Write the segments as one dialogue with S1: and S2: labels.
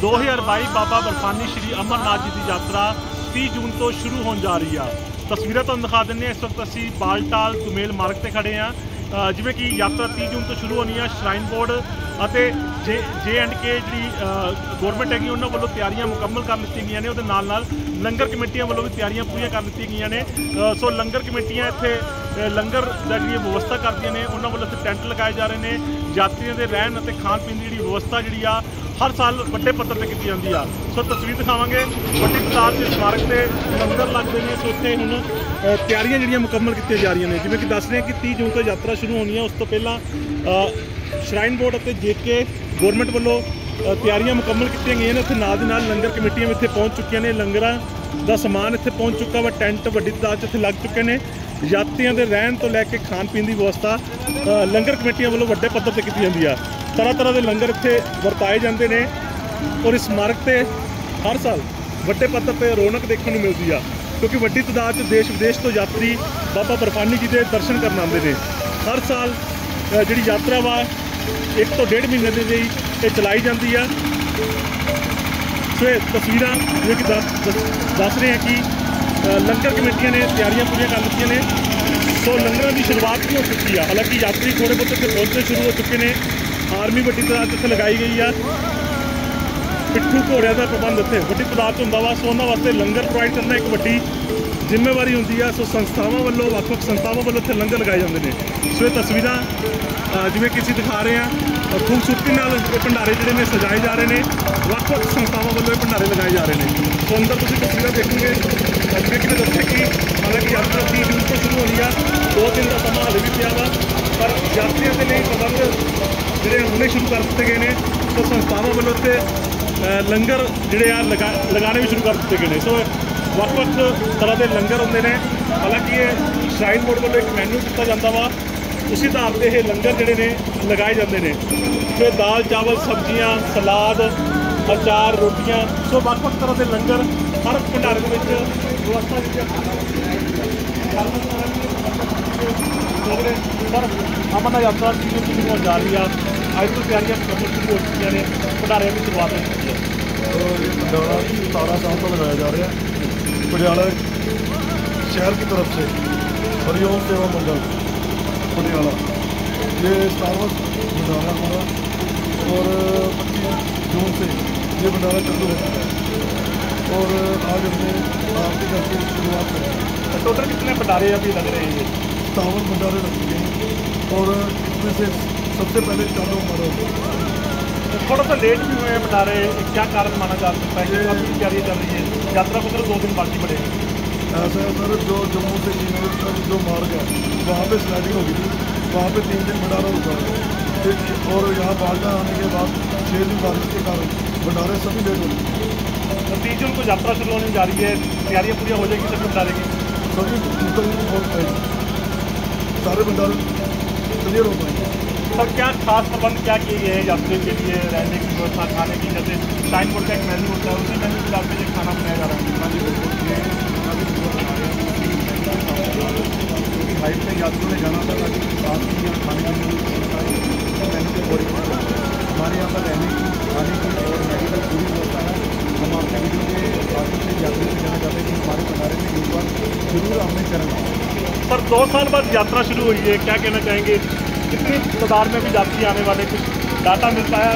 S1: 2022 ਬਾਬਾ ਬਰਫਾਨੀ ਸ਼੍ਰੀ ਅਮਰਨਾਥ ਜੀ ਦੀ ਯਾਤਰਾ 30 ਜੂਨ ਤੋਂ ਸ਼ੁਰੂ ਹੋਣ ਜਾ ਰਹੀ ਆ। ਤਸਵੀਰਾਂ ਤੁਹਾਨੂੰ ਦਿਖਾ ਦਿੰਦੇ ਹਾਂ। ਇਸ ਵਕਤ ਅਸੀਂ ਬਾਲਟਾਲ ਤੁਮੇਲ ਮਾਰਗ ਤੇ ਖੜੇ ਆ ਜਿਵੇਂ ਕਿ ਯਾਤਰਾ 30 ਜੂਨ ਤੋਂ ਸ਼ੁਰੂ ਹੋਣੀ ਆ। ਸ਼ਰਾਈਨ ਬੋਰਡ ਅਤੇ ਜੇ ਜੇ ਐਂਡ ਕੇ ਜਿਹੜੀ ਗਵਰਨਮੈਂਟ ਹੈਗੀ, ਉਹਨਾਂ ਵੱਲੋਂ ਤਿਆਰੀਆਂ ਮੁਕੰਮਲ ਕਰ ਲਿੱਤੀਆਂ ਗਈਆਂ ਨੇ। ਉਹਦੇ ਨਾਲ ਨਾਲ ਲੰਗਰ ਕਮੇਟੀਆਂ ਵੱਲੋਂ ਵੀ ਤਿਆਰੀਆਂ ਪੂਰੀਆਂ ਕਰ ਲਿੱਤੀਆਂ ਗਈਆਂ ਨੇ। ਸੋ ਲੰਗਰ ਕਮੇਟੀਆਂ ਇੱਥੇ ਲੰਗਰ ਦਾ ਜਿਹੜੀ ਵਿਵਸਥਾ ਕਰਦੀਆਂ ਨੇ ਉਹਨਾਂ ਵੱਲੋਂ ਇੱਥੇ ਟੈਂਟ ਲਗਾਏ ਜਾ ਰਹੇ ਨੇ। ਯਾਤਰੀਆਂ ਦੇ ਰਹਿਣ ਅਤੇ ਖਾਣ ਪੀਣ ਦੀ ਜਿਹੜੀ ਵਿਵਸਥਾ ਜਿਹੜੀ ਆ ਹਰ ਸਾਲ ਵੱਡੇ ਪੱਧਰ ਤੇ ਕੀਤੀ ਜਾਂਦੀ ਆ। ਸੋ ਤਸਵੀਰ ਦਿਖਾਵਾਂਗੇ। ਵੱਡੀ ਤਾਦਾਦ ਦੇ ਸਮਾਰਕ ਤੇ ਲੰਗਰ ਲੱਗਦੇ ਨੇ। ਸੋ ਉੱਥੇ ਹੁਣ ਅ, ਤਿਆਰੀਆਂ ਜਿਹੜੀਆਂ ਮੁਕੰਮਲ ਕੀਤੀਆਂ ਜਾ ਰਹੀਆਂ ਨੇ। ਜਿਵੇਂ ਕਿ ਦੱਸ ਰਹੇ ਹਾਂ ਕਿ 30 ਜੂਨ ਤੋਂ ਯਾਤਰਾ ਸ਼ੁਰੂ ਹੋਣੀ ਹੈ ਉਸ ਤੋਂ ਪਹਿਲਾਂ ਅ, ਸ਼ਰਾਈਨ ਬੋਰਡ ਅਤੇ ਜੇਕੇ ਗਵਰਨਮੈਂਟ ਵੱਲੋਂ ਅ, ਤਿਆਰੀਆਂ ਮੁਕੰਮਲ ਕੀਤੀਆਂ ਗਈਆਂ ਨੇ। ਉੱਥੇ ਨਾਲ ਦੀ ਨਾਲ ਲੰਗਰ ਕਮੇਟੀਆਂ ਵੀ ਇੱਥੇ ਪਹੁੰਚ ਚੁੱਕੀਆਂ ਨੇ। ਲੰਗਰਾਂ ਦਾ ਸਮਾਨ ਇੱਥੇ ਪਹੁੰਚ ਚੁੱਕਾ ਵਾ। ਟੈਂਟ ਵੱਡੀ ਤਾਦਾਦ 'ਚ ਇੱਥੇ ਲੱਗ ਚੁੱਕੇ ਨੇ। ਯਾਤਰੀਆਂ ਦੇ ਰਹਿਣ ਤੋਂ ਲੈ ਕੇ ਖਾਣ ਪੀਣ ਦੀ ਵਿਵਸਥਾ ਲੰਗਰ ਕਮੇਟੀਆਂ ਵੱਲੋਂ ਵੱਡੇ ਪੱਧਰ ਤੇ ਕੀਤੀ ਜਾਂਦੀ ਆ। ਤਰ੍ਹਾਂ ਤਰ੍ਹਾਂ ਦੇ ਲੰਗਰ ਇੱਥੇ ਵਰਤਾਏ ਜਾਂਦੇ ਨੇ ਔਰ ਇਸ ਸਮਾਰਕ ਤੇ ਹਰ ਸਾਲ ਵੱਡੇ ਪੱਧਰ ਤੇ ਰੌਣਕ ਦੇਖਣ ਨੂੰ ਮਿਲਦੀ ਆ, ਕਿਉਂਕਿ ਵੱਡੀ ਤਾਦਾਦ 'ਚ ਦੇਸ਼ ਵਿਦੇਸ਼ ਤੋਂ ਯਾਤਰੀ ਬਾਬਾ ਬਰਫਾਨੀ ਜੀ ਦੇ ਦਰਸ਼ਨ ਕਰਨ ਆਉਂਦੇ ਨੇ। ਹਰ ਸਾਲ ਜਿਹੜੀ ਯਾਤਰਾ ਵਾ, ਇੱਕ ਤੋਂ ਡੇਢ ਮਹੀਨੇ ਦੇ ਲਈ ਇਹ ਚਲਾਈ ਜਾਂਦੀ ਆ। ਸੋ ਇਹ ਤਸਵੀਰਾਂ ਜਿਵੇਂ ਦੱਸ ਦੱਸ- ਦੱਸ ਰਹੇ ਹਾਂ ਕਿ ਲੰਗਰ ਕਮੇਟੀਆਂ ਨੇ ਤਿਆਰੀਆਂ ਪੂਰੀਆਂ ਕਰ ਲਿੱਤੀਆਂ ਨੇ। ਸੋ ਲੰਗਰਾਂ ਦੀ ਸ਼ੁਰੂਆਤ ਵੀ ਹੋ ਚੁੱਕੀ ਆ। ਹਾਲਾਂਕਿ ਯਾਤਰੀ ਥੋੜੇ ਬਹੁਤ ਇੱਥੇ ਪਹੁੰਚਣੇ ਸ਼ੁਰੂ ਹੋ ਚੁੱਕੇ ਨੇ। ਆਰਮੀ ਵੱਡੀ ਤਾਦਾਦ 'ਚ ਇੱਥੇ ਲਗਾਈ ਗਈ ਆ। ਪਿੱਠੂ ਘੋੜਿਆਂ ਦਾ ਪ੍ਰਬੰਧ ਇੱਥੇ ਵੱਡੀ ਤਾਦਾਦ 'ਚ ਹੁੰਦਾ ਵਾ। ਸੋ ਉਹਨਾਂ ਵਾਸਤੇ ਲੰਗਰ ਪ੍ਰੋਵਾਈਡ ਕਰਨਾ ਇੱਕ ਵੱਡੀ ਜ਼ਿੰਮੇਵਾਰੀ ਹੁੰਦੀ ਆ। ਸੋ ਸੰਸਥਾਵਾਂ ਵੱਲੋਂ, ਵੱਖ-ਵੱਖ ਸੰਸਥਾਵਾਂ ਵੱਲੋਂ ਇੱਥੇ ਲੰਗਰ ਲਗਾਏ ਜਾਂਦੇ ਨੇ। ਸੋ ਇਹ ਤਸਵੀਰਾਂ ਜਿਵੇਂ ਕਿ ਅਸੀਂ ਦਿਖਾ ਰਹੇ ਹਾਂ ਖੂਬਸੂਰਤੀ ਨਾਲ ਇਹ ਭੰਡਾਰੇ ਜਿਹੜੇ ਨੇ ਸਜਾਏ ਜਾ ਰਹੇ ਨੇ। ਵੱਖ-ਵੱਖ ਸੰਸਥਾਵਾਂ ਵੱਲੋਂ ਇਹ ਭੰਡਾਰੇ ਲਗਾਏ ਜਾ ਰਹੇ ਨੇ। ਹੁਣ ਤਾਂ ਤੁਸੀਂ ਤਸਵੀਰਾਂ ਦੇਖੋਗੇ ਅ, ਜਿਵੇਂ ਕਿ ਮੈਂ ਕਿ ਹਾਲਾਂਕਿ ਯਾਤਰਾ 30 ਜੂਨ ਤੋਂ ਸ਼ੁਰੂ ਹੋਣੀ ਆ ਦੋ ਦਿਨ ਦਾ ਸਮਾਂ ਹਲੇ ਵੀ ਪਿਆ ਵਾ ਪਰ ਯਾਤਰੀਆਂ ਦੇ ਲਈ ਪ੍ਰਬੰਧ ਜਿਹੜੇ ਹੁਣੇ ਸ਼ੁਰੂ ਕਰ ਦਿੱਤੇ ਗਏ ਨੇ ਸੋ ਸੰਸਥਾਵਾਂ ਵੱਲੋਂ ਇੱਥੇ ਲੰਗਰ ਜਿਹੜੇ ਆ ਲਗਾ ਲਗਾਉਣੇ ਵੀ ਸ਼ੁਰੂ ਕਰ ਦਿੱਤੇ ਗਏ ਨੇ। ਸੋ ਵੱਖ-ਵੱਖ ਤਰ੍ਹਾਂ ਦੇ ਲੰਗਰ ਹੁੰਦੇ ਨੇ ਹਾਲਾਂਕਿ ਇਹ ਸ਼ਰਾਈਨ ਬੋਰਡ ਵੱਲੋਂ ਇੱਕ ਮੈਨੂ ਦਿੱਤਾ ਜਾਂਦਾ ਵਾ ਉਸੇ ਆਧਾਰ ਤੇ ਇਹ ਲੰਗਰ ਜਿਹੜੇ ਨੇ ਲਗਾਏ ਜਾਂਦੇ ਨੇ। ਸੋ ਦਾਲ ਚਾਵਲ ਸਬਜ਼ੀਆਂ ਸਲਾਦ ਅਚਾਰ ਰੋਟੀਆਂ ਸੋ ਵੱਖ-ਵੱਖ ਤਰ੍ਹਾਂ ਦੇ ਲੰਗਰ ਹਰ ਭੰਡਾਰੇ ਦੇ ਵਿੱਚ ਵਿਵਸਥਾ ਜਿਹੜੀ ਪਰ ਅਮਰਨਾਥ ਯਾਤਰਾ ਦੀ ਜੋ ਸ਼ੁਰੂ ਹੋਣ ਜਾ ਰਹੀ ਆ ਅੱਜ ਤੋਂ ਤਿਆਰੀਆਂ ਮੁਕੰਮਲ ਸ਼ੁਰੂ ਹੋ ਚੁੱਕੀਆਂ ਨੇ ਭੰਡਾਰਿਆਂ ਦੀ ਸ਼ੁਰੂਆਤ ਹੋ ਚੁੱਕੀ ਹੈ
S2: और ये भंडारा सतारह साल को लगाया जा रहा है पटियाला शहर की तरफ से हरिओम सेवा मंडल पटियाला ये सतारवा भंडारा होगा और पच्चीस जून से ये भंडारा चालू हो चुका है। और आज हमने आरती करके शुरुआत करी।
S1: टोटल कितने भंडारे अभी लग रहे हैं
S2: सावन भंडारे लग चुके हैं। और इसमें से सबसे पहले चालू हमारा होगा
S1: थोड़ा सा लेट भी हुए हैं भंडारे। क्या कारण माना जा सकता है अभी तैयारी चल रही है? यात्रा को सिर्फ़ दो दिन बाकी पड़ेगी।
S2: ऐसा है सर जो जम्मू से श्रीनगर तक जो मार्ग है वहाँ पे स्लाइडिंग होगी थी वहाँ पे तीन दिन भंडारा रुका है फिर और यहाँ बालटा आने के बाद छः दिन बारिश के कारण भंडारे सभी लेट हो गए।
S1: तो तीस जून को यात्रा शुरू होने जा रही है। तैयारियाँ पूरी हो जाएगी सभी भंडारे की
S2: सभी सारे भंडारे क्लियर हो पाएँगे
S1: सर क्या खास प्रबंध क्या किए गए हैं यात्रियों के लिए रहने की व्यवस्था खाने की जैसे टाइम बोर्ड का एक मेन्यू होता है उसी मेन्यू के हिसाब से खाना बनाया जा रहा है।
S2: हाँ जी बिल्कुल। हाइट पे यात्रियों ने जाना था ताकि साथ ही खाने पीने की है के हमारे यहाँ पर रहने की खाने की और मेडिकल पूरी व्यवस्था है। हम आपके वीडियो के माध्यम से यात्रियों से कहना चाहते हैं कि हमारे भंडारे में एक बार ज़रूर हमने चरण
S1: सर दो साल बाद यात्रा शुरू हुई है क्या कहना चाहेंगे? कितनी तादाद में भी यात्री आने वाले कुछ डाटा मिलता है?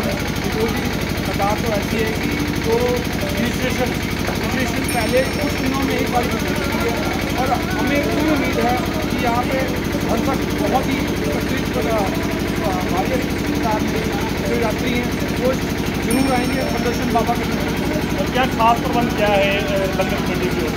S3: सरकार तो ऐसी है कि जो रजिस्ट्रेशन रजिस्ट्रेशन पहले कुछ दिनों में एक बार है और हमें पूरी उम्मीद है कि यहाँ पे हर वक्त बहुत ही में जो यात्री हैं वो ज़रूर आएँगे प्रदर्शन बाबा के
S1: और क्या खास प्रबंध क्या है लंगर कमेटी की ओर?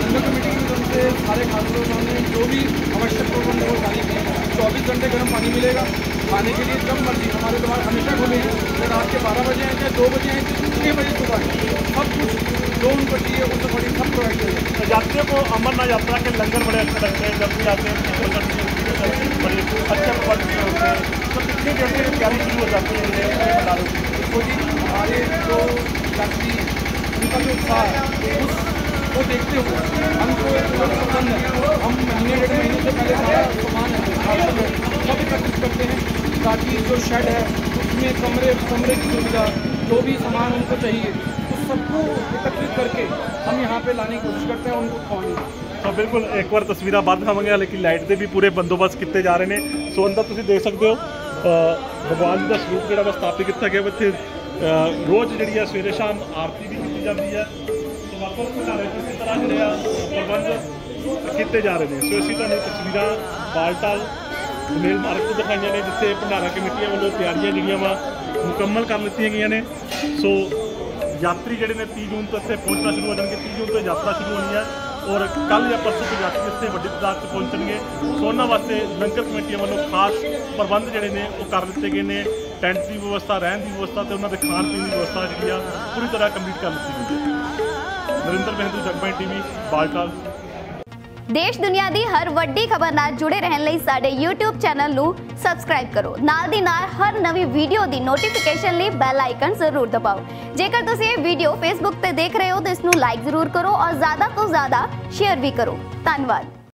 S3: लंगर कमेटी की तरफ़ से सारे खासलों ने जो भी आवश्यक प्रबंध है वो किए हैं। चौबीस घंटे गर्म पानी मिलेगा। खाने के लिए जब मर्ज़ी हमारे द्वार हमेशा खुले हैं। चाहे रात के बारह बजे आए चाहे दो बजे आए चाहे छः बजे सुबह आए सब कुछ जो उनको चाहिए वो बड़ी सब प्रोवाइड करेंगे।
S1: तो यात्रियों को अमरनाथ यात्रा के लंगर बड़े अच्छे लगते हैं जब भी आते हैं बड़े अच्छे प्रबंध किए होते हैं तो कितनी देर से तैयारी शुरू हो जाती है ये भंडारों की
S3: देखो जी हमारे जो यात्री हैं उनका जो उत्साह है उस को देखते हुए हम जो एक पूरा प्रबंध है हम महीने डेढ़ महीने से पहले सारा सामान है राशन है सब एकत्रित करते हैं ताकि जो शेड है उसमें कमरे कमरे की सुविधा जो भी सामान उनको चाहिए उस सबको एकत्रित करके हम यहाँ पे लाने की कोशिश करते हैं और उनको खवाने की
S1: ਤਾਂ ਬਿਲਕੁਲ ਇੱਕ ਵਾਰ ਤਸਵੀਰਾਂ ਬਾਅਦ ਦਿਖਾਵਾਂਗੇ ਲੇਕਿਨ ਲਾਈਟ ਦੇ ਵੀ ਪੂਰੇ ਬੰਦੋਬਸਤ ਕੀਤੇ ਜਾ ਰਹੇ ਨੇ ਸੋ ਅੰਦਰ ਤੁਸੀਂ ਦੇਖ ਸਕਦੇ ਹੋ ਅ, ਭਗਵਾਨ ਜੀ ਦਾ ਸਰੂਪ ਜਿਹੜਾ ਵਾ ਸਥਾਪਿਤ ਕੀਤਾ ਗਿਆ ਵਾ ਇੱਥੇ ਰੋਜ਼ ਜਿਹੜੀ ਆ ਸਵੇਰੇ ਸ਼ਾਮ ਆਰਤੀ ਵੀ ਕੀਤੀ ਜਾਂਦੀ ਹੈ ਸੋ ਵੱਖ ਵੱਖ ਭੰਡਾਰੇ ਕਿਸੇ ਤਰ੍ਹਾਂ ਜਿਹੜੇ ਆ ਪ੍ਰਬੰਧ ਕੀਤੇ ਜਾ ਰਹੇ ਨੇ। ਸੋ ਅਸੀਂ ਤੁਹਾਨੂੰ ਤਸਵੀਰਾਂ ਬਾਲਟਾਲ ਮੇਲ ਮਾਰਗ ਤੋਂ ਦਿਖਾਈਆਂ ਨੇ, ਜਿੱਥੇ ਭੰਡਾਰਾ ਕਮੇਟੀਆਂ ਵੱਲੋਂ ਤਿਆਰੀਆਂ ਜਿਹੜੀਆਂ ਵਾ ਮੁਕੰਮਲ ਕਰ ਲਿੱਤੀਆਂ ਗਈਆਂ ਨੇ। ਸੋ ਯਾਤਰੀ ਜਿਹੜੇ ਨੇ 30 ਜੂਨ ਤੋਂ ਇੱਥੇ ਪਹੁੰਚਣਾ ਸ਼ੁਰੂ ਹੋ ਜਾਣਗੇ। 30 ਜੂਨ ਤੋਂ ਯਾਤਰਾ ਸ਼ੁਰੂ ਹੋਣੀ ਹੈ ਔਰ ਕੱਲ ਜਾਂ ਪਰਸੋਂ ਤੋਂ ਯਾਤਰੀ ਇੱਥੇ ਵੱਡੀ ਤਾਦਾਦ 'ਚ ਪਹੁੰਚਣਗੇ। ਸੋ ਉਹਨਾਂ ਵਾਸਤੇ ਲੰਗਰ ਕਮੇਟੀਆਂ ਵੱਲੋਂ ਖਾਸ ਪ੍ਰਬੰਧ ਜਿਹੜੇ ਨੇ, ਉਹ ਕਰ ਦਿੱਤੇ ਗਏ ਨੇ। ਟੈਂਟ ਦੀ ਵਿਵਸਥਾ, ਰਹਿਣ ਦੀ ਵਿਵਸਥਾ ਤੇ ਉਹਨਾਂ ਦੇ ਖਾਣ ਪੀਣ ਦੀ ਵਿਵਸਥਾ ਜਿਹੜੀ ਆ, ਪੂਰੀ ਤਰ੍ਹਾਂ ਕੰਪਲੀਟ ਕਰ ਦਿੱਤੀ ਗਈ ਹੈ। ਨਰਿੰਦਰ ਮਹਿੰਦੂ ਜਗਬਾਈ ਟੀਵੀ, ਬਾਲਟਾਲ।
S4: ਦੇਸ਼ ਦੁਨੀਆ ਦੀ ਹਰ ਵੱਡੀ ਖਬਰ ਨਾਲ ਜੁੜੇ ਰਹਿਣ ਲਈ ਸਾਡੇ YouTube ਚੈਨਲ ਨੂੰ ਸਬਸਕ੍ਰਾਈਬ ਕਰੋ ਨਾਲ ਦੀ ਨਾਲ ਹਰ ਨਵੀਂ ਵੀਡੀਓ ਦੀ ਨੋਟੀਫਿਕੇਸ਼ਨ ਲਈ ਬੈਲ ਆਈਕਨ ਜ਼ਰੂਰ ਦਬਾਓ ਜੇਕਰ ਤੁਸੀਂ ਇਹ ਵੀਡੀਓ Facebook ਤੇ ਦੇਖ ਰਹੇ ਹੋ ਤਾਂ ਇਸ ਨੂੰ ਲਾਈਕ ਜ਼ਰੂਰ ਕਰੋ ਔਰ ਜ਼ਿਆਦਾ ਤੋਂ ਜ਼ਿਆਦਾ ਸ਼ੇਅਰ ਵੀ ਕਰੋ ਧੰਨਵਾਦ